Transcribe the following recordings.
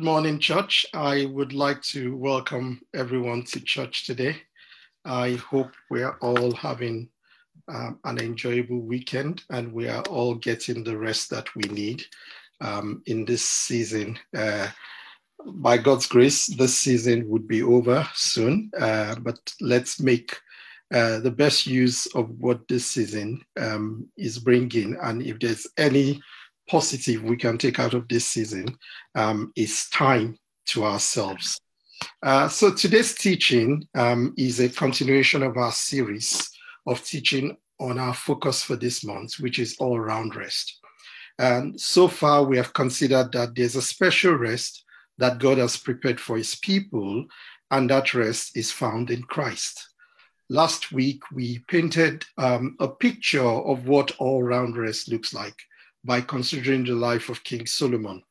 Good morning, church. I would like to welcome everyone to church today. I hope we are all having um, an enjoyable weekend and we are all getting the rest that we need um, in this season. Uh, by God's grace, this season would be over soon, uh, but let's make uh, the best use of what this season um, is bringing. And if there's any positive we can take out of this season, um, is time to ourselves. Uh, so today's teaching um, is a continuation of our series of teaching on our focus for this month, which is all round rest. And so far, we have considered that there's a special rest that God has prepared for his people, and that rest is found in Christ. Last week, we painted um, a picture of what all round rest looks like by considering the life of King Solomon.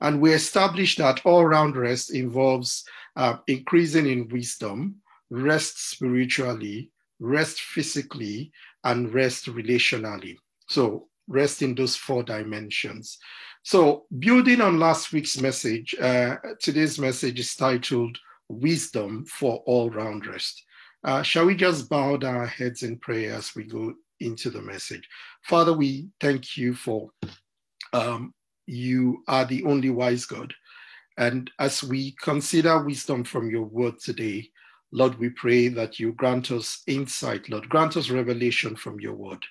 And we established that all round rest involves uh, increasing in wisdom, rest spiritually, rest physically, and rest relationally. So, rest in those four dimensions. So, building on last week's message, uh, today's message is titled Wisdom for All Round Rest. Uh, shall we just bow our heads in prayer as we go into the message. Father, we thank you for um, you are the only wise God. And as we consider wisdom from your word today, Lord, we pray that you grant us insight, Lord, grant us revelation from your word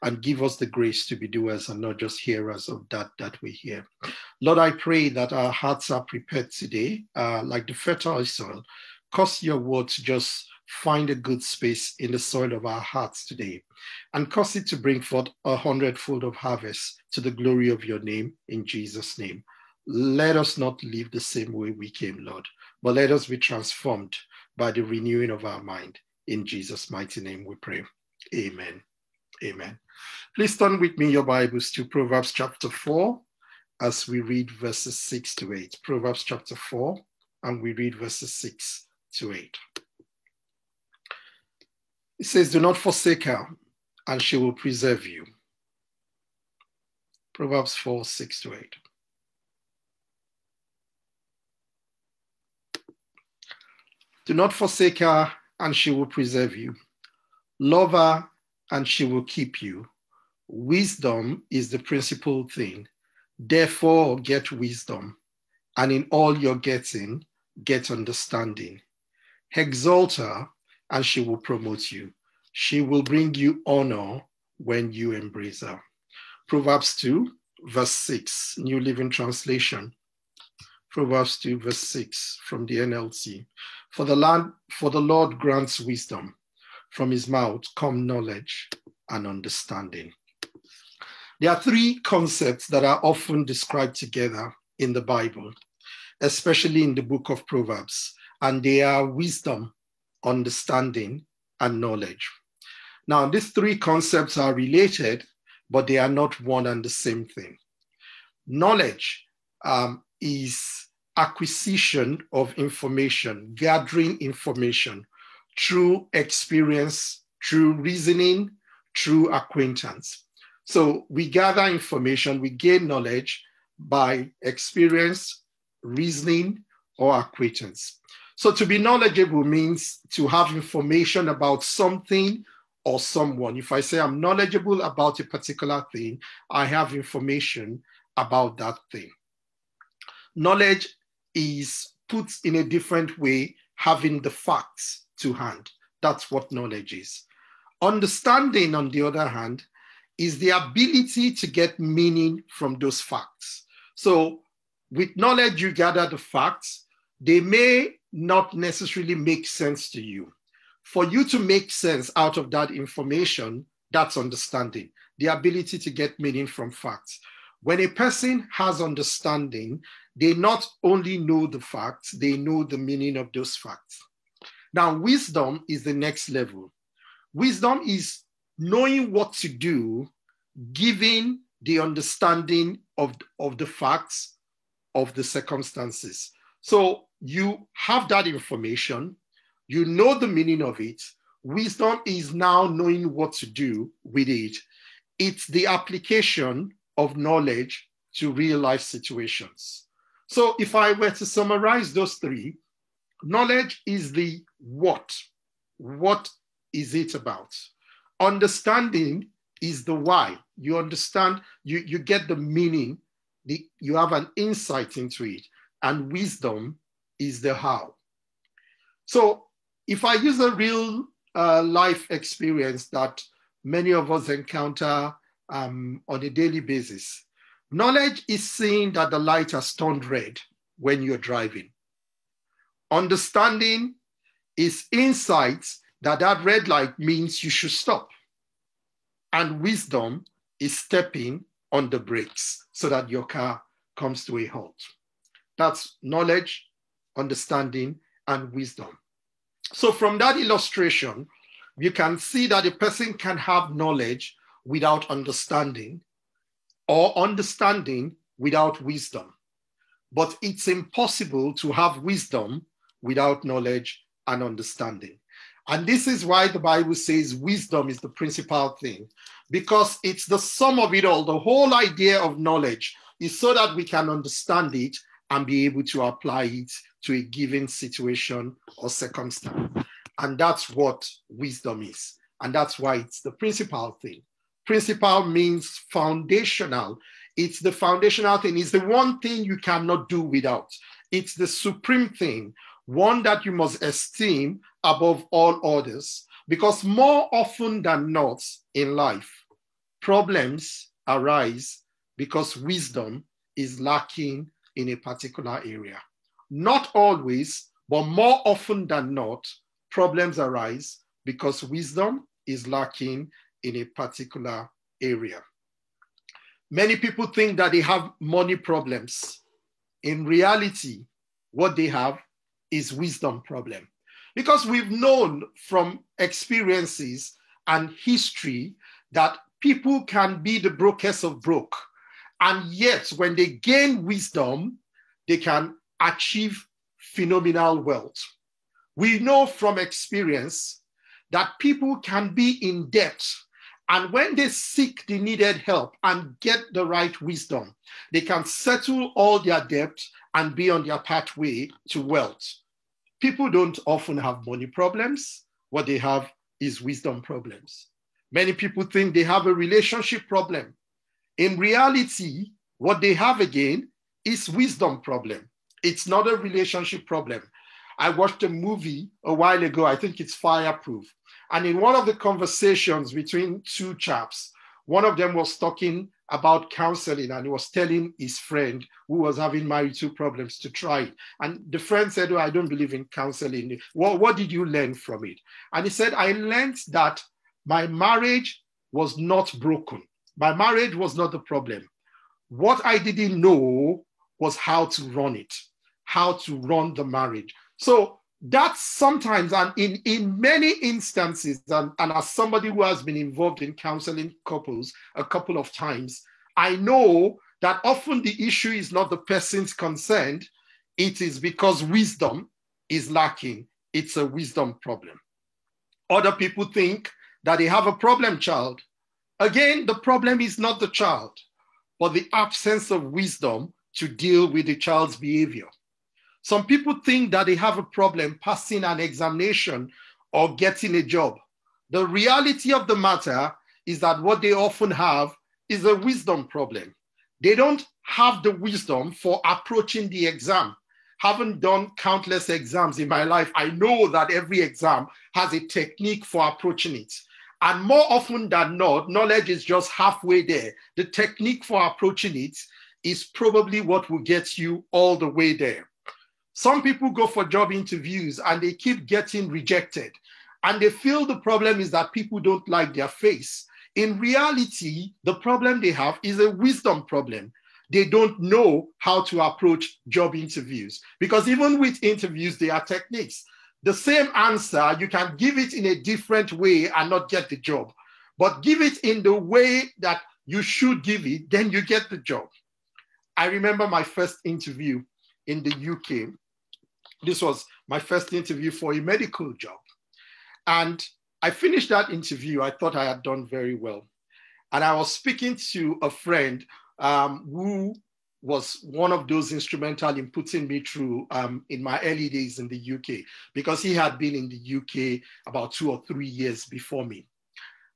and give us the grace to be doers and not just hearers of that that we hear. Lord, I pray that our hearts are prepared today, uh, like the fertile soil. Cause your word to just find a good space in the soil of our hearts today and cause it to bring forth a hundredfold of harvest to the glory of your name in Jesus' name. Let us not live the same way we came, Lord, but let us be transformed by the renewing of our mind. In Jesus' mighty name we pray. Amen. Amen. Please turn with me your Bibles to Proverbs chapter 4 as we read verses 6 to 8. Proverbs chapter 4, and we read verses 6 to 8. It says, Do not forsake her, and she will preserve you. Proverbs 4 6 to 8. Do not forsake her, and she will preserve you. Love her, and she will keep you. Wisdom is the principal thing. Therefore, get wisdom, and in all you're getting, get understanding. Exalt her, and she will promote you. She will bring you honor when you embrace her. Proverbs 2, verse 6, New Living Translation. Proverbs 2, verse 6 from the NLT. For the land, for the Lord grants wisdom. From his mouth come knowledge and understanding. There are three concepts that are often described together in the Bible, especially in the book of Proverbs, and they are wisdom, understanding, and knowledge. Now, these three concepts are related, but they are not one and the same thing. Knowledge um, is acquisition of information, gathering information through experience, through reasoning, through acquaintance. So we gather information, we gain knowledge by experience, reasoning, or acquaintance. So to be knowledgeable means to have information about something or someone. If I say I'm knowledgeable about a particular thing, I have information about that thing. Knowledge is put in a different way, having the facts to hand. That's what knowledge is. Understanding, on the other hand, is the ability to get meaning from those facts. So, with knowledge, you gather the facts. They may not necessarily make sense to you. For you to make sense out of that information, that's understanding, the ability to get meaning from facts. When a person has understanding, they not only know the facts, they know the meaning of those facts. Now, wisdom is the next level. Wisdom is knowing what to do, giving the understanding of, of the facts of the circumstances. So you have that information, you know the meaning of it. Wisdom is now knowing what to do with it. It's the application of knowledge to real life situations. So if I were to summarize those three, knowledge is the what. What is it about? Understanding is the why. You understand, you, you get the meaning, the, you have an insight into it. And wisdom is the how. So if I use a real uh, life experience that many of us encounter um, on a daily basis, knowledge is seeing that the light has turned red when you're driving. Understanding is insights that that red light means you should stop. And wisdom is stepping on the brakes so that your car comes to a halt. That's knowledge, understanding, and wisdom. So, from that illustration, you can see that a person can have knowledge without understanding or understanding without wisdom. But it's impossible to have wisdom without knowledge and understanding. And this is why the Bible says wisdom is the principal thing, because it's the sum of it all. The whole idea of knowledge is so that we can understand it and be able to apply it to a given situation or circumstance. And that's what wisdom is. And that's why it's the principal thing. Principal means foundational. It's the foundational thing. It's the one thing you cannot do without. It's the supreme thing, one that you must esteem above all others. Because more often than not in life, problems arise because wisdom is lacking in a particular area. Not always, but more often than not, problems arise because wisdom is lacking in a particular area. Many people think that they have money problems. In reality, what they have is wisdom problem. Because we've known from experiences and history that people can be the brokest of broke. And yet, when they gain wisdom, they can achieve phenomenal wealth. We know from experience that people can be in debt. And when they seek the needed help and get the right wisdom, they can settle all their debt and be on their pathway to wealth. People don't often have money problems. What they have is wisdom problems. Many people think they have a relationship problem. In reality, what they have again is wisdom problem. It's not a relationship problem. I watched a movie a while ago, I think it's Fireproof. And in one of the conversations between two chaps, one of them was talking about counseling and he was telling his friend who was having marital problems to try it. And the friend said, Oh, I don't believe in counseling. Well, what did you learn from it? And he said, I learned that my marriage was not broken. My marriage was not the problem. What I didn't know was how to run it, how to run the marriage. So that's sometimes, and in, in many instances, and, and as somebody who has been involved in counseling couples a couple of times, I know that often the issue is not the person's concerned, it is because wisdom is lacking. It's a wisdom problem. Other people think that they have a problem child. Again, the problem is not the child, but the absence of wisdom to deal with the child's behavior. Some people think that they have a problem passing an examination or getting a job. The reality of the matter is that what they often have is a wisdom problem. They don't have the wisdom for approaching the exam. Having done countless exams in my life, I know that every exam has a technique for approaching it. And more often than not, knowledge is just halfway there. The technique for approaching it is probably what will get you all the way there. Some people go for job interviews and they keep getting rejected. And they feel the problem is that people don't like their face. In reality, the problem they have is a wisdom problem. They don't know how to approach job interviews because even with interviews, there are techniques. The same answer, you can give it in a different way and not get the job. But give it in the way that you should give it, then you get the job. I remember my first interview in the UK this was my first interview for a medical job. And I finished that interview. I thought I had done very well. And I was speaking to a friend um, who was one of those instrumental in putting me through um, in my early days in the UK because he had been in the UK about two or three years before me.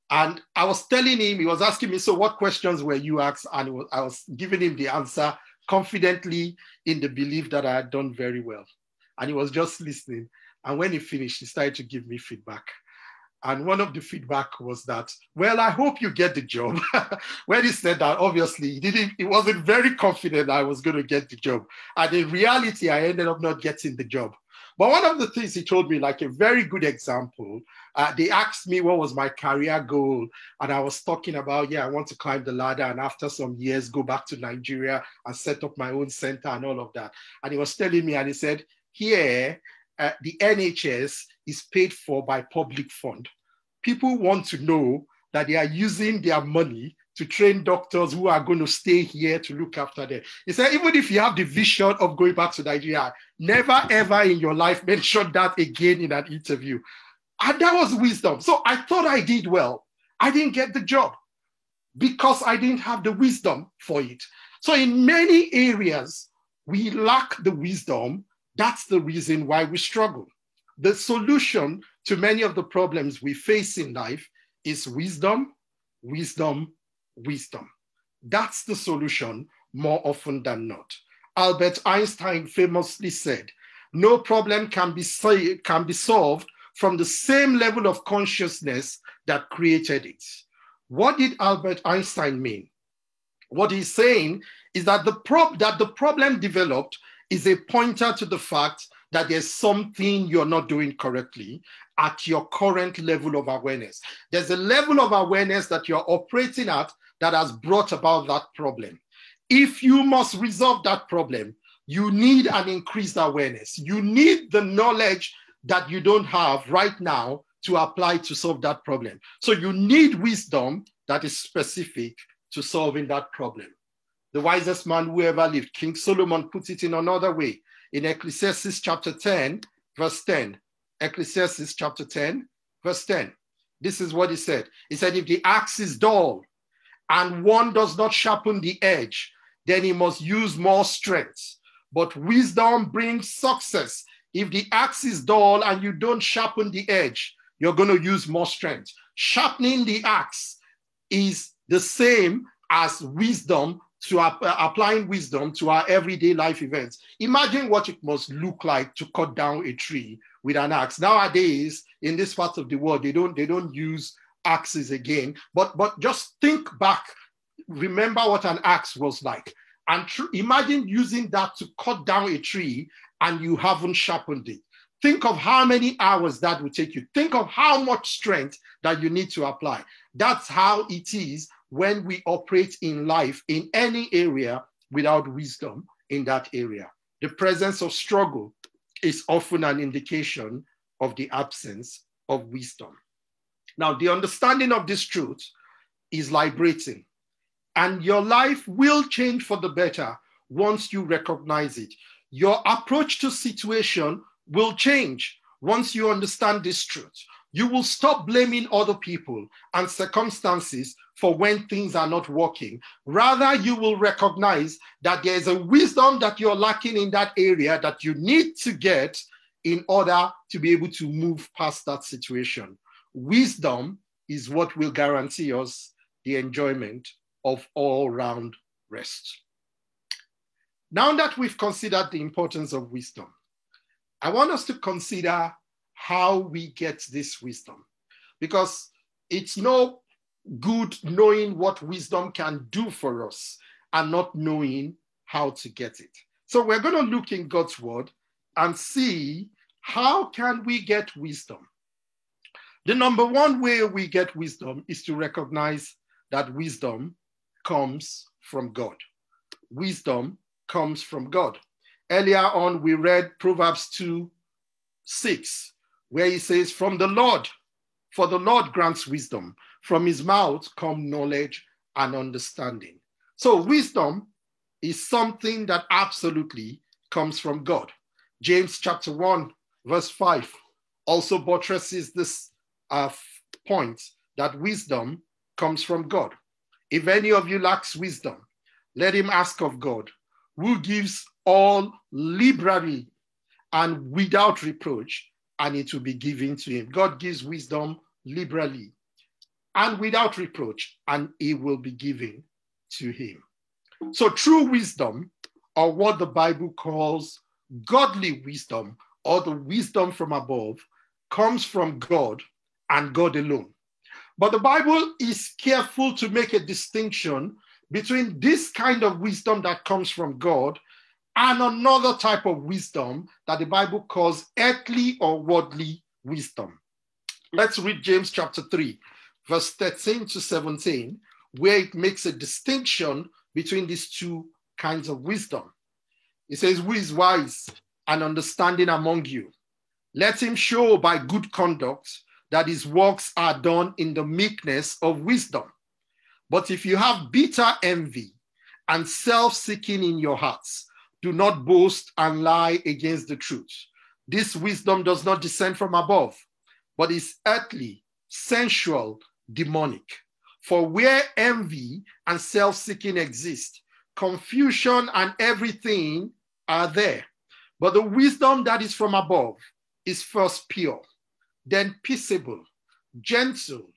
And I was telling him, he was asking me, So, what questions were you asked? And I was giving him the answer confidently in the belief that I had done very well. And he was just listening. And when he finished, he started to give me feedback. And one of the feedback was that, well, I hope you get the job. when he said that, obviously, he didn't, he wasn't very confident I was going to get the job. And in reality, I ended up not getting the job. But one of the things he told me, like a very good example, uh, they asked me what was my career goal. And I was talking about, yeah, I want to climb the ladder and after some years go back to Nigeria and set up my own center and all of that. And he was telling me, and he said, here, uh, the NHS is paid for by public fund. People want to know that they are using their money to train doctors who are going to stay here to look after them. He said, even if you have the vision of going back to Nigeria, never ever in your life mention that again in an interview. And that was wisdom. So I thought I did well. I didn't get the job because I didn't have the wisdom for it. So in many areas, we lack the wisdom that's the reason why we struggle. The solution to many of the problems we face in life is wisdom, wisdom, wisdom. That's the solution more often than not. Albert Einstein famously said, no problem can be, can be solved from the same level of consciousness that created it. What did Albert Einstein mean? What he's saying is that the, prob- that the problem developed is a pointer to the fact that there's something you're not doing correctly at your current level of awareness. There's a level of awareness that you're operating at that has brought about that problem. If you must resolve that problem, you need an increased awareness. You need the knowledge that you don't have right now to apply to solve that problem. So you need wisdom that is specific to solving that problem the wisest man who ever lived. King Solomon puts it in another way in Ecclesiastes chapter 10, verse 10. Ecclesiastes chapter 10, verse 10. This is what he said. He said, If the axe is dull and one does not sharpen the edge, then he must use more strength. But wisdom brings success. If the axe is dull and you don't sharpen the edge, you're going to use more strength. Sharpening the axe is the same as wisdom to uh, applying wisdom to our everyday life events. Imagine what it must look like to cut down a tree with an axe. Nowadays, in this part of the world, they don't they don't use axes again. But but just think back, remember what an axe was like, and tr- imagine using that to cut down a tree and you haven't sharpened it. Think of how many hours that would take you. Think of how much strength that you need to apply. That's how it is when we operate in life in any area without wisdom in that area. The presence of struggle is often an indication of the absence of wisdom. Now, the understanding of this truth is liberating, and your life will change for the better once you recognize it. Your approach to situation will change once you understand this truth. You will stop blaming other people and circumstances for when things are not working. Rather, you will recognize that there is a wisdom that you're lacking in that area that you need to get in order to be able to move past that situation. Wisdom is what will guarantee us the enjoyment of all round rest. Now that we've considered the importance of wisdom, I want us to consider how we get this wisdom. Because it's no good knowing what wisdom can do for us and not knowing how to get it. So we're going to look in God's word and see how can we get wisdom. The number one way we get wisdom is to recognize that wisdom comes from God. Wisdom comes from God. Earlier on, we read Proverbs 2 6, where he says, From the Lord, for the Lord grants wisdom. From his mouth come knowledge and understanding. So, wisdom is something that absolutely comes from God. James chapter 1, verse 5 also buttresses this uh, point that wisdom comes from God. If any of you lacks wisdom, let him ask of God, who gives all liberally and without reproach, and it will be given to him. God gives wisdom liberally and without reproach, and it will be given to him. So, true wisdom, or what the Bible calls godly wisdom, or the wisdom from above, comes from God and God alone. But the Bible is careful to make a distinction between this kind of wisdom that comes from God and another type of wisdom that the Bible calls earthly or worldly wisdom. Let's read James chapter 3, verse 13 to 17, where it makes a distinction between these two kinds of wisdom. It says, Who is wise and understanding among you? Let him show by good conduct that his works are done in the meekness of wisdom. But if you have bitter envy and self seeking in your hearts, do not boast and lie against the truth. This wisdom does not descend from above, but is earthly, sensual, demonic. For where envy and self seeking exist, confusion and everything are there. But the wisdom that is from above is first pure, then peaceable, gentle,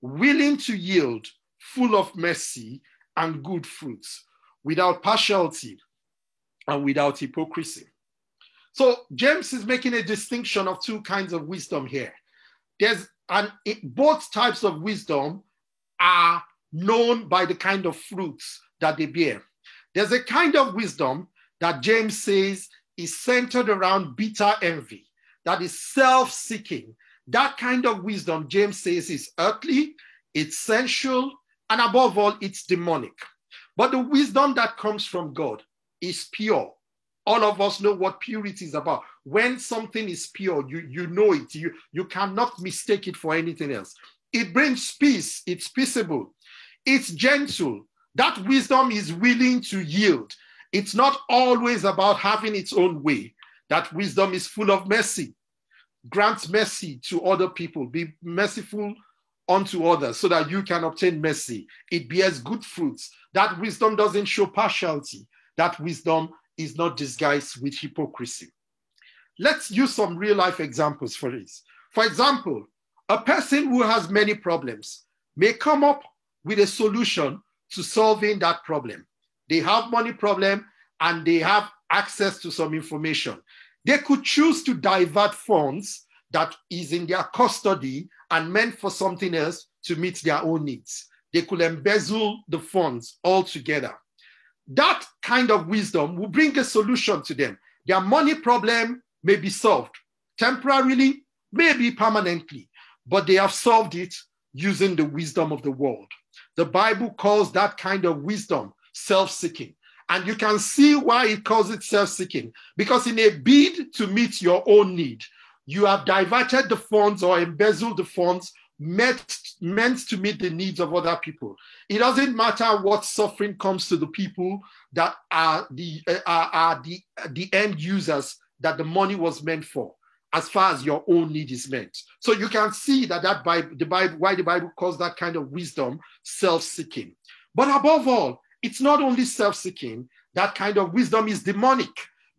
willing to yield, full of mercy and good fruits, without partiality and without hypocrisy. So James is making a distinction of two kinds of wisdom here. There's and both types of wisdom are known by the kind of fruits that they bear. There's a kind of wisdom that James says is centered around bitter envy, that is self seeking. That kind of wisdom, James says, is earthly, it's sensual, and above all, it's demonic. But the wisdom that comes from God is pure. All of us know what purity is about. When something is pure, you, you know it. You, you cannot mistake it for anything else. It brings peace, it's peaceable, it's gentle. That wisdom is willing to yield. It's not always about having its own way. That wisdom is full of mercy. Grant mercy to other people. Be merciful unto others so that you can obtain mercy. It bears good fruits. That wisdom doesn't show partiality. That wisdom is not disguised with hypocrisy. Let's use some real life examples for this. For example, a person who has many problems may come up with a solution to solving that problem. They have money problem and they have access to some information. They could choose to divert funds that is in their custody and meant for something else to meet their own needs. They could embezzle the funds altogether. That kind of wisdom will bring a solution to them. Their money problem may be solved temporarily, maybe permanently, but they have solved it using the wisdom of the world. The Bible calls that kind of wisdom self seeking. And you can see why it calls it self seeking. Because in a bid to meet your own need, you have diverted the funds or embezzled the funds meant, meant to meet the needs of other people. It doesn't matter what suffering comes to the people that are the, uh, are, are the, the end users that the money was meant for as far as your own need is meant. So you can see that that Bible, the Bible, why the Bible calls that kind of wisdom self-seeking. But above all, it's not only self-seeking, that kind of wisdom is demonic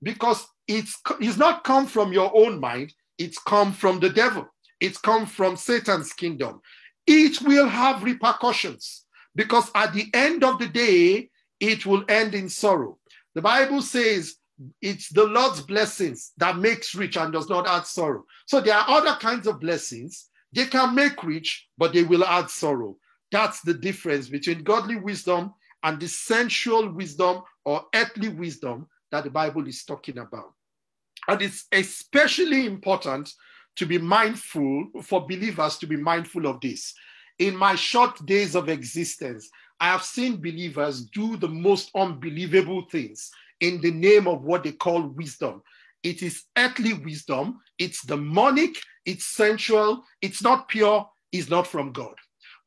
because it's, it's not come from your own mind, it's come from the devil. It's come from Satan's kingdom. It will have repercussions because at the end of the day, it will end in sorrow. The Bible says it's the Lord's blessings that makes rich and does not add sorrow. So there are other kinds of blessings. They can make rich, but they will add sorrow. That's the difference between godly wisdom and the sensual wisdom or earthly wisdom that the Bible is talking about. And it's especially important to be mindful, for believers to be mindful of this. In my short days of existence, I have seen believers do the most unbelievable things in the name of what they call wisdom. It is earthly wisdom, it's demonic, it's sensual, it's not pure, it's not from God.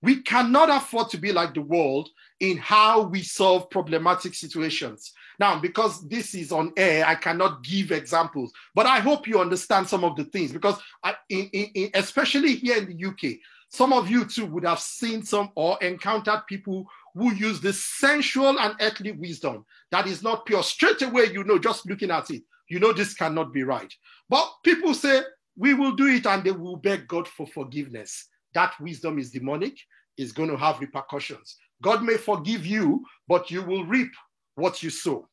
We cannot afford to be like the world in how we solve problematic situations. Now, because this is on air, I cannot give examples, but I hope you understand some of the things because, I, in, in, especially here in the UK, some of you too would have seen some or encountered people who use the sensual and earthly wisdom that is not pure. Straight away, you know, just looking at it, you know this cannot be right. But people say, we will do it and they will beg God for forgiveness. That wisdom is demonic, is going to have repercussions. God may forgive you, but you will reap what you sow.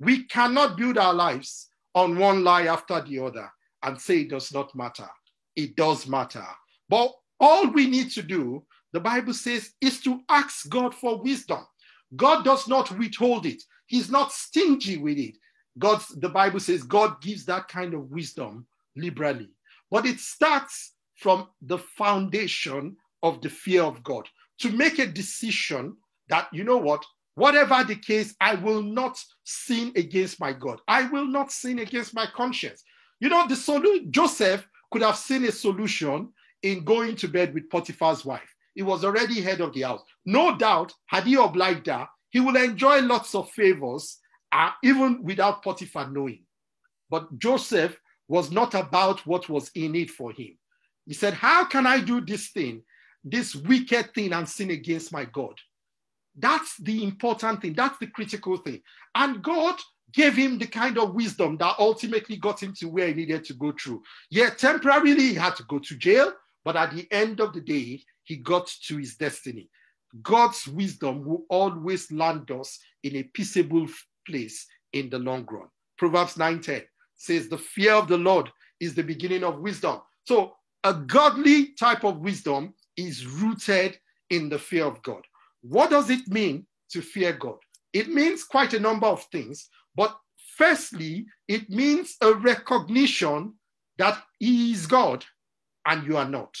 We cannot build our lives on one lie after the other and say it does not matter. It does matter. But all we need to do, the Bible says, is to ask God for wisdom. God does not withhold it. He's not stingy with it. God, the Bible says God gives that kind of wisdom liberally. But it starts from the foundation of the fear of God to make a decision that, you know what, whatever the case, I will not sin against my God. I will not sin against my conscience. You know, the solution, Joseph could have seen a solution in going to bed with Potiphar's wife. He was already head of the house. No doubt, had he obliged her, he will enjoy lots of favors, uh, even without Potiphar knowing. But Joseph was not about what was in it for him. He said, How can I do this thing, this wicked thing, and sin against my God? That's the important thing. That's the critical thing. And God gave him the kind of wisdom that ultimately got him to where he needed to go through. Yeah, temporarily he had to go to jail, but at the end of the day, he got to his destiny. God's wisdom will always land us in a peaceable place in the long run. Proverbs 9:10 says, The fear of the Lord is the beginning of wisdom. So, a godly type of wisdom is rooted in the fear of God. What does it mean to fear God? It means quite a number of things, but firstly, it means a recognition that He is God and you are not.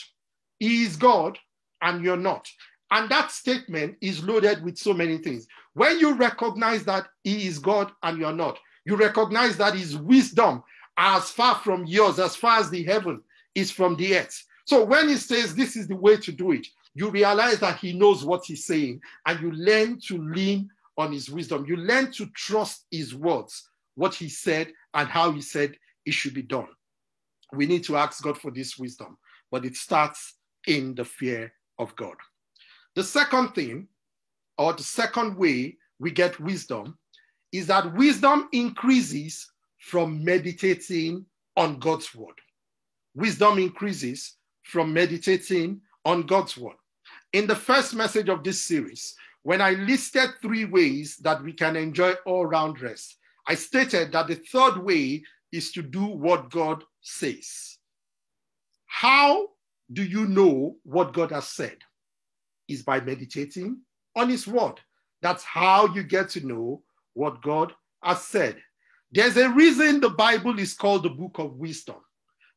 He is God and you're not. And that statement is loaded with so many things. When you recognize that He is God and you're not, you recognize that His wisdom, as far from yours, as far as the heaven is from the earth. So when He says this is the way to do it, you realize that He knows what He's saying, and you learn to lean on His wisdom. You learn to trust His words, what He said, and how He said it should be done. We need to ask God for this wisdom, but it starts in the fear of God. The second thing, or the second way we get wisdom, is that wisdom increases from meditating on God's word. Wisdom increases from meditating on God's word. In the first message of this series, when I listed three ways that we can enjoy all round rest, I stated that the third way is to do what God says. How do you know what God has said? Is by meditating on His word. That's how you get to know what God has said. There's a reason the Bible is called the book of wisdom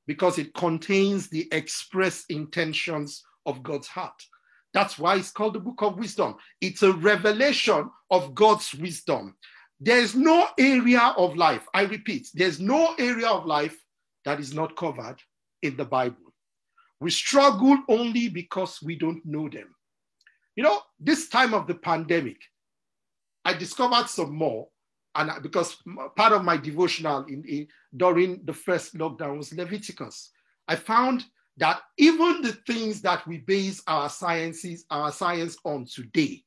because it contains the express intentions of God's heart. That's why it's called the book of wisdom. It's a revelation of God's wisdom. There's no area of life, I repeat, there's no area of life that is not covered in the Bible. We struggle only because we don't know them. You know, this time of the pandemic, I discovered some more, and because part of my devotional in, in during the first lockdown was Leviticus. I found that even the things that we base our sciences, our science on today,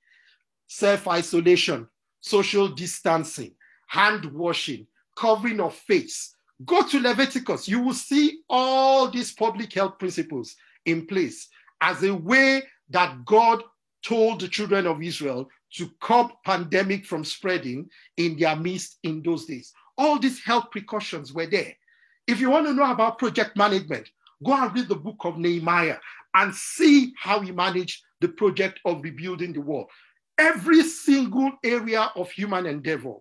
self-isolation, social distancing, hand washing, covering of face. Go to Leviticus. You will see all these public health principles in place as a way that God told the children of Israel to curb pandemic from spreading in their midst in those days. All these health precautions were there. If you want to know about project management, go and read the book of Nehemiah and see how he managed the project of rebuilding the wall every single area of human endeavor,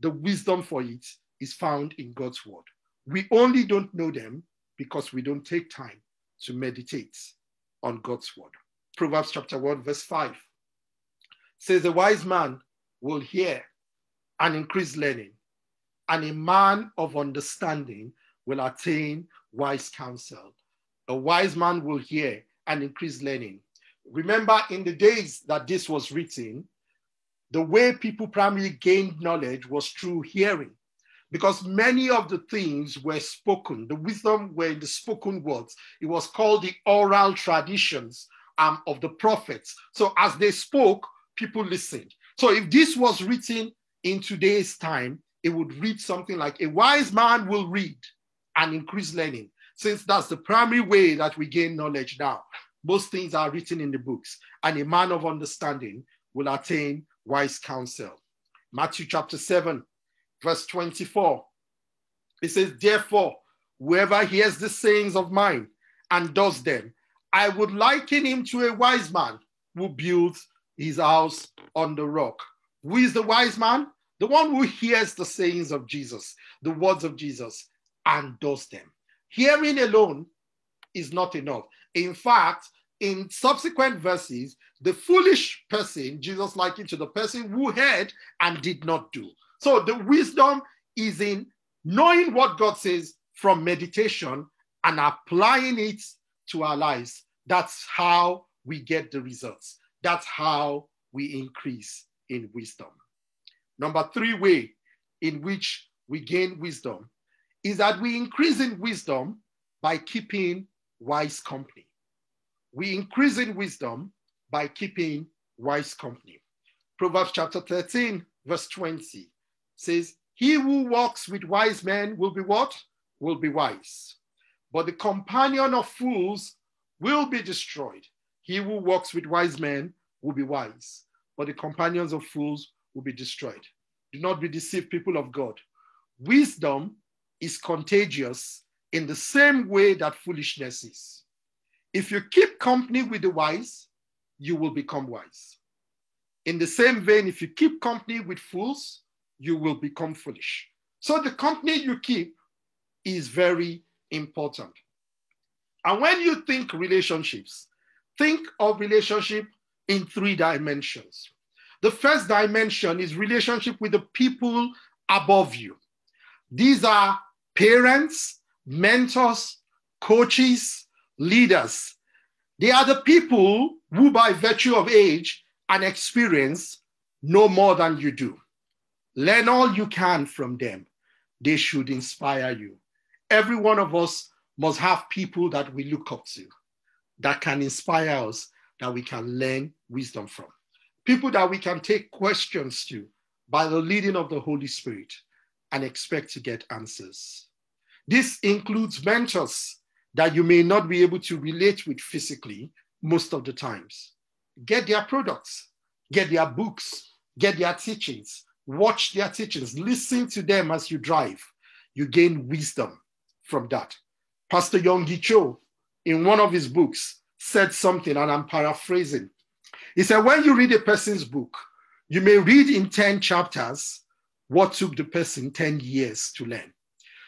the wisdom for it is found in God's word. We only don't know them because we don't take time to meditate on God's word. Proverbs chapter 1, verse 5 says, A wise man will hear and increase learning, and a man of understanding will attain wise counsel. A wise man will hear and increase learning, remember in the days that this was written, the way people primarily gained knowledge was through hearing, because many of the things were spoken. The wisdom were in the spoken words. It was called the oral traditions um, of the prophets. So as they spoke, people listened. So if this was written in today's time, it would read something like a wise man will read and increase learning, since that's the primary way that we gain knowledge now. Most things are written in the books, and a man of understanding will attain wise counsel. Matthew chapter 7, verse 24. It says, Therefore, whoever hears the sayings of mine and does them, I would liken him to a wise man who builds his house on the rock. Who is the wise man? The one who hears the sayings of Jesus, the words of Jesus, and does them. Hearing alone is not enough. In fact, in subsequent verses, the foolish person, Jesus likened to the person who heard and did not do. So the wisdom is in knowing what God says from meditation and applying it to our lives. That's how we get the results. That's how we increase in wisdom. Number three way in which we gain wisdom is that we increase in wisdom by keeping wise company. We increase in wisdom by keeping wise company. Proverbs chapter 13, verse 20 says, He who walks with wise men will be what? Will be wise. But the companion of fools will be destroyed. He who walks with wise men will be wise, but the companions of fools will be destroyed. Do not be deceived, people of God. Wisdom is contagious in the same way that foolishness is. If you keep company with the wise, you will become wise. In the same vein, if you keep company with fools, you will become foolish. So the company you keep is very important. And when you think relationships, think of relationship in three dimensions. The first dimension is relationship with the people above you. These are parents, mentors, coaches, leaders. They are the people who, by virtue of age and experience, know more than you do. Learn all you can from them. They should inspire you. Every one of us must have people that we look up to, that can inspire us, that we can learn wisdom from. People that we can take questions to by the leading of the Holy Spirit and expect to get answers. This includes mentors that you may not be able to relate with physically most of the times. Get their products, get their books, get their teachings, watch their teachings, listen to them as you drive. You gain wisdom from that. Pastor Yonggi Cho, in one of his books, said something, and I'm paraphrasing. He said, When you read a person's book, you may read in 10 chapters what took the person 10 years to learn.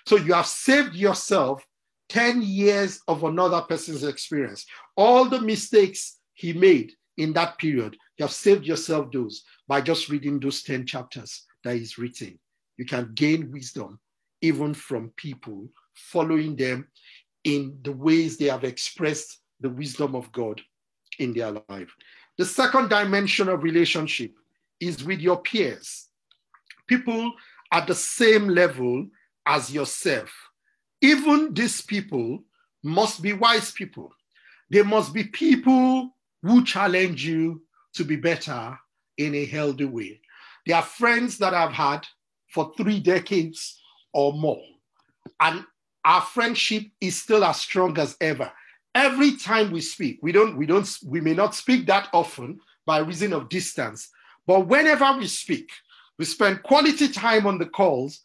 So you have saved yourself 10 years of another person's experience. All the mistakes he made in that period, you have saved yourself those by just reading those 10 chapters that is written. You can gain wisdom even from people, following them in the ways they have expressed the wisdom of God in their life. The second dimension of relationship is with your peers, people at the same level as yourself. Even these people must be wise people. They must be people who challenge you to be better in a healthy way. They are friends that I've had for three decades or more. And our friendship is still as strong as ever. Every time we speak, we don't, we don't, we may not speak that often by reason of distance, but whenever we speak, we spend quality time on the calls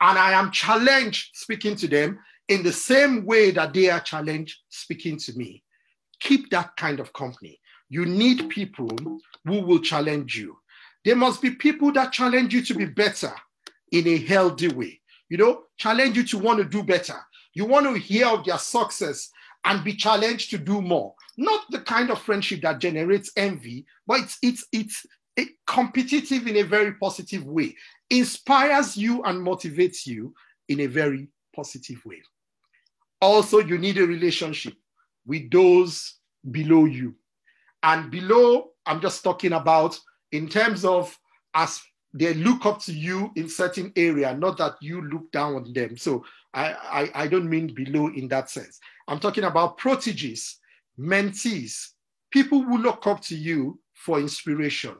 and I am challenged speaking to them in the same way that they are challenged speaking to me. Keep that kind of company. You need people who will challenge you. There must be people that challenge you to be better in a healthy way. You know, challenge you to want to do better. You want to hear of their success and be challenged to do more. Not the kind of friendship that generates envy, but it's it's it's competitive in a very positive way inspires you and motivates you in a very positive way. Also, you need a relationship with those below you. And below, I'm just talking about in terms of as they look up to you in certain area, not that you look down on them. So I, I, I don't mean below in that sense. I'm talking about proteges, mentees, people who look up to you for inspiration.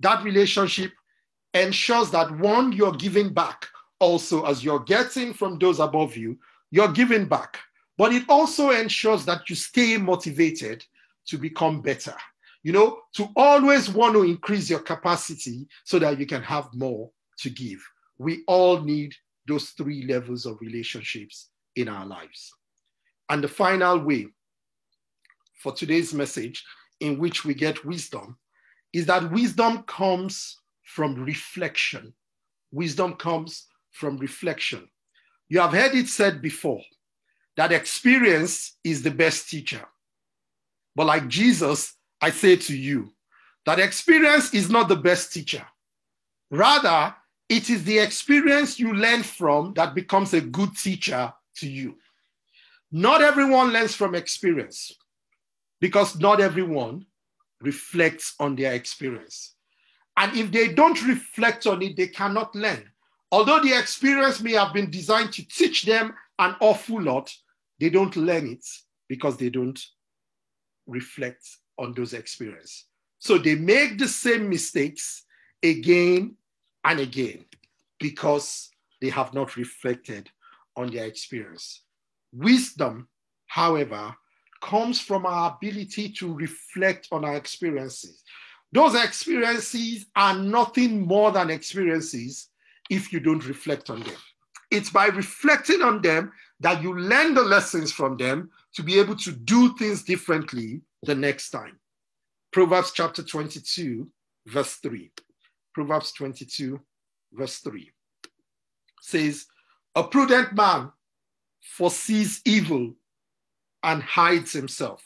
that relationship ensures that one, you're giving back also as you're getting from those above you, you're giving back. But it also ensures that you stay motivated to become better. You know, to always want to increase your capacity so that you can have more to give. We all need those three levels of relationships in our lives. And the final way for today's message, in which we get wisdom, is that wisdom comes from reflection. Wisdom comes from reflection. You have heard it said before that experience is the best teacher. But like Jesus, I say to you that experience is not the best teacher. Rather, it is the experience you learn from that becomes a good teacher to you. Not everyone learns from experience because not everyone reflects on their experience. And if they don't reflect on it, they cannot learn. Although the experience may have been designed to teach them an awful lot, they don't learn it because they don't reflect on those experiences. So they make the same mistakes again and again because they have not reflected on their experience. Wisdom, however, comes from our ability to reflect on our experiences. Those experiences are nothing more than experiences if you don't reflect on them. It's by reflecting on them that you learn the lessons from them to be able to do things differently the next time. Proverbs chapter 22, verse 3. Proverbs 22, verse 3 says, A prudent man foresees evil and hides himself,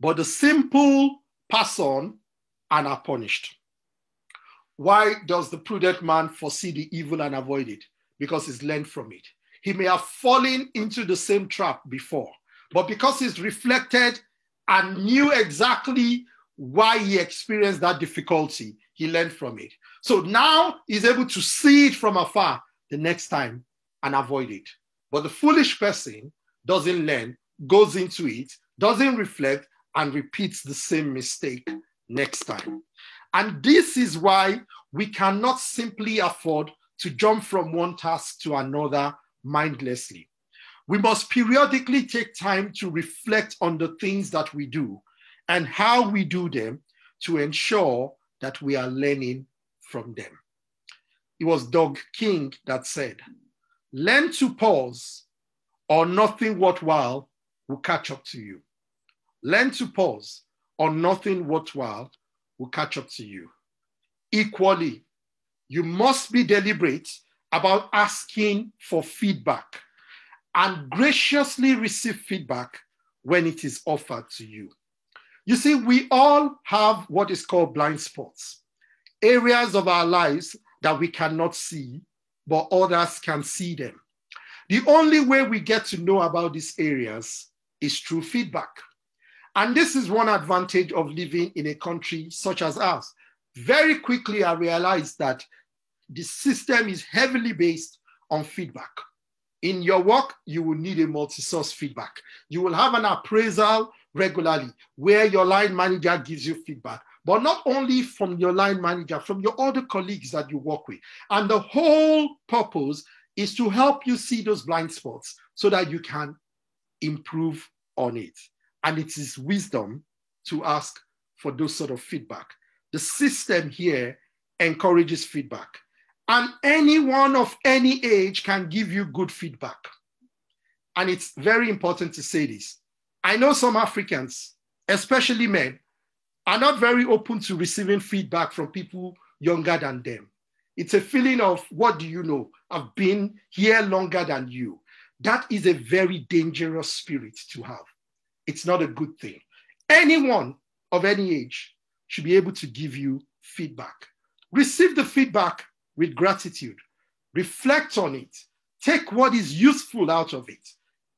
but the simple pass on and are punished. Why does the prudent man foresee the evil and avoid it? Because he's learned from it. He may have fallen into the same trap before, but because he's reflected and knew exactly why he experienced that difficulty, he learned from it. So now he's able to see it from afar the next time and avoid it. But the foolish person doesn't learn, goes into it, doesn't reflect, and repeats the same mistake next time. And this is why we cannot simply afford to jump from one task to another mindlessly. We must periodically take time to reflect on the things that we do and how we do them to ensure that we are learning from them. It was Doug King that said, Learn to pause, or nothing worthwhile will catch up to you. Learn to pause, or nothing worthwhile will catch up to you. Equally, you must be deliberate about asking for feedback and graciously receive feedback when it is offered to you. You see, we all have what is called blind spots, areas of our lives that we cannot see, but others can see them. The only way we get to know about these areas is through feedback. And this is one advantage of living in a country such as ours. Very quickly, I realized that the system is heavily based on feedback. In your work, you will need a multi source feedback. You will have an appraisal regularly where your line manager gives you feedback, but not only from your line manager, from your other colleagues that you work with. And the whole purpose is to help you see those blind spots so that you can improve on it. And it is wisdom to ask for those sort of feedback. The system here encourages feedback. And anyone of any age can give you good feedback. And it's very important to say this. I know some Africans, especially men, are not very open to receiving feedback from people younger than them. It's a feeling of, what do you know? I've been here longer than you. That is a very dangerous spirit to have. It's not a good thing. Anyone of any age should be able to give you feedback. Receive the feedback with gratitude. Reflect on it. Take what is useful out of it.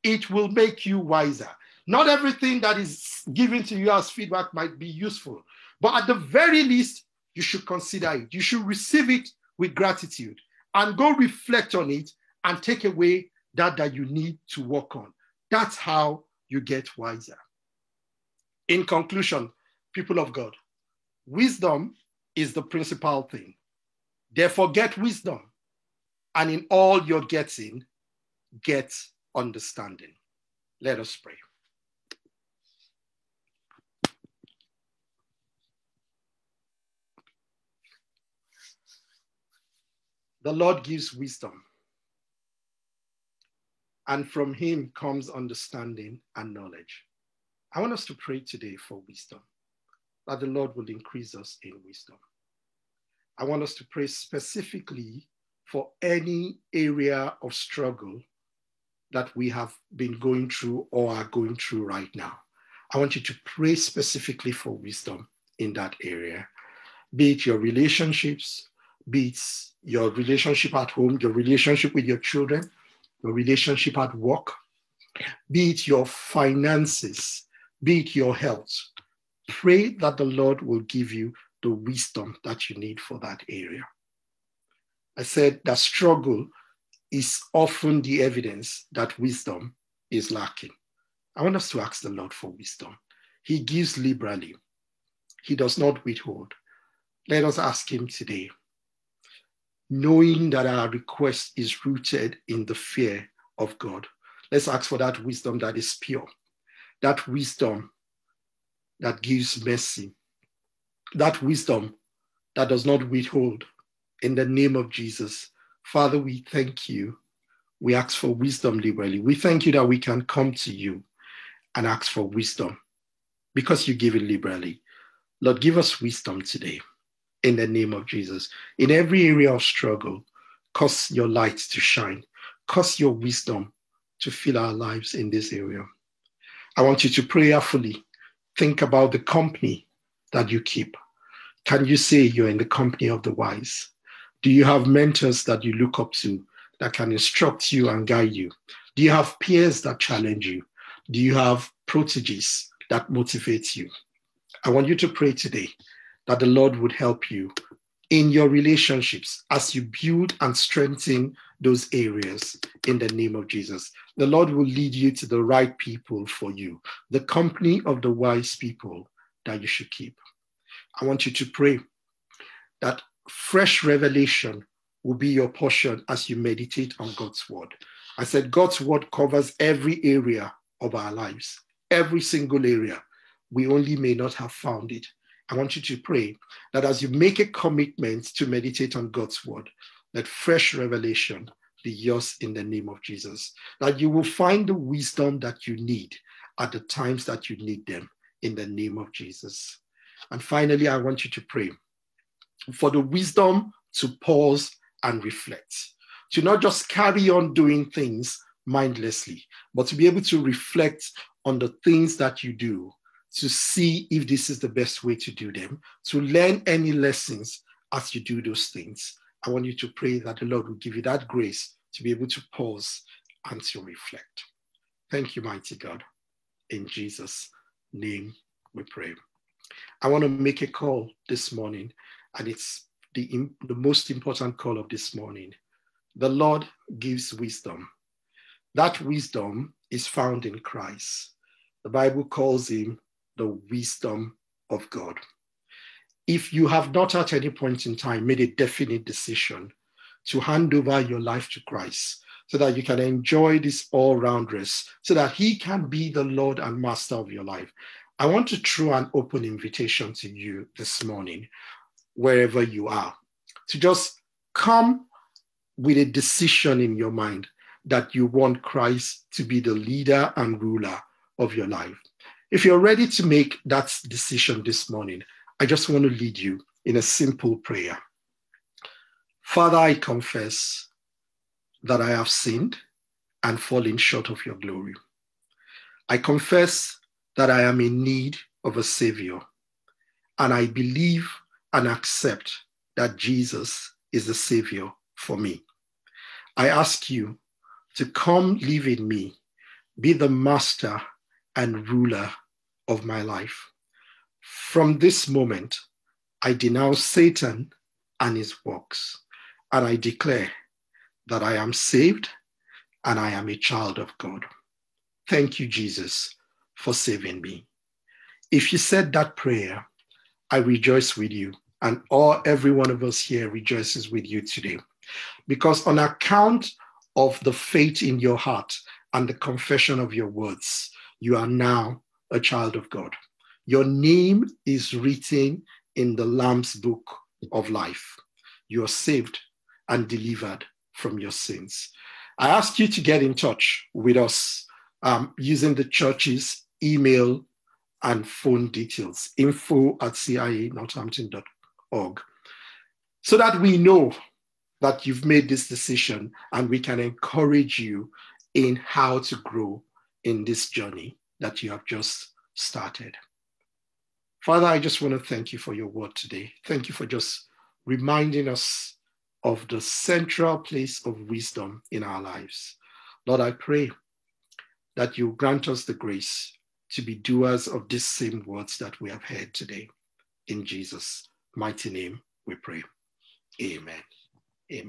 It will make you wiser. Not everything that is given to you as feedback might be useful, but at the very least, you should consider it. You should receive it with gratitude and go reflect on it and take away that that you need to work on. That's how you get wiser. In conclusion, people of God, wisdom is the principal thing. Therefore, get wisdom, and in all you're getting, get understanding. Let us pray. The Lord gives wisdom, and from him comes understanding and knowledge. I want us to pray today for wisdom, that the Lord will increase us in wisdom. I want us to pray specifically for any area of struggle that we have been going through or are going through right now. I want you to pray specifically for wisdom in that area, be it your relationships, be it your relationship at home, your relationship with your children, your relationship at work, be it your finances, be it your health. Pray that the Lord will give you the wisdom that you need for that area. I said that struggle is often the evidence that wisdom is lacking. I want us to ask the Lord for wisdom. He gives liberally, He does not withhold. Let us ask Him today, knowing that our request is rooted in the fear of God. Let's ask for that wisdom that is pure, that wisdom that gives mercy, that wisdom that does not withhold. In the name of Jesus, Father, we thank you. We ask for wisdom liberally. We thank you that we can come to you and ask for wisdom because you give it liberally. Lord, give us wisdom today in the name of Jesus. In every area of struggle, cause your light to shine, cause your wisdom to fill our lives in this area. I want you to prayerfully think about the company that you keep. Can you say you're in the company of the wise? Do you have mentors that you look up to that can instruct you and guide you? Do you have peers that challenge you? Do you have proteges that motivate you? I want you to pray today that the Lord would help you in your relationships as you build and strengthen those areas in the name of Jesus. The Lord will lead you to the right people for you, the company of the wise people that you should keep. I want you to pray that fresh revelation will be your portion as you meditate on God's word. I said, God's word covers every area of our lives, every single area. We only may not have found it. I want you to pray that as you make a commitment to meditate on God's word, that fresh revelation be yours in the name of Jesus. That you will find the wisdom that you need at the times that you need them in the name of Jesus. And finally, I want you to pray for the wisdom to pause and reflect, to not just carry on doing things mindlessly, but to be able to reflect on the things that you do, to see if this is the best way to do them, to learn any lessons as you do those things. I want you to pray that the Lord will give you that grace to be able to pause and to reflect. Thank you, mighty God. In Jesus' name we pray. I want to make a call this morning and it's the, the most important call of this morning. The Lord gives wisdom. That wisdom is found in Christ. The Bible calls him the wisdom of God. If you have not at any point in time made a definite decision to hand over your life to Christ so that you can enjoy this all round rest, so that He can be the Lord and Master of your life, I want to throw an open invitation to you this morning wherever you are, to just come with a decision in your mind that you want Christ to be the leader and ruler of your life. If you're ready to make that decision this morning, I just want to lead you in a simple prayer. Father, I confess that I have sinned and fallen short of your glory. I confess that I am in need of a Savior, and I believe and accept that Jesus is the Savior for me. I ask you to come live in me, be the master and ruler of my life. From this moment, I denounce Satan and his works, and I declare that I am saved and I am a child of God. Thank you, Jesus, for saving me. If you said that prayer, I rejoice with you and all every one of us here rejoices with you today. Because on account of the faith in your heart and the confession of your words, you are now a child of God. Your name is written in the Lamb's book of life. You are saved and delivered from your sins. I ask you to get in touch with us um, using the church's email and phone details info at cianorthampton.org so that we know that you've made this decision and we can encourage you in how to grow in this journey that you have just started. Father, I just want to thank you for your word today. Thank you for just reminding us of the central place of wisdom in our lives. Lord, I pray that you grant us the grace to be doers of these same words that we have heard today. In Jesus' mighty name, we pray. Amen. Amen.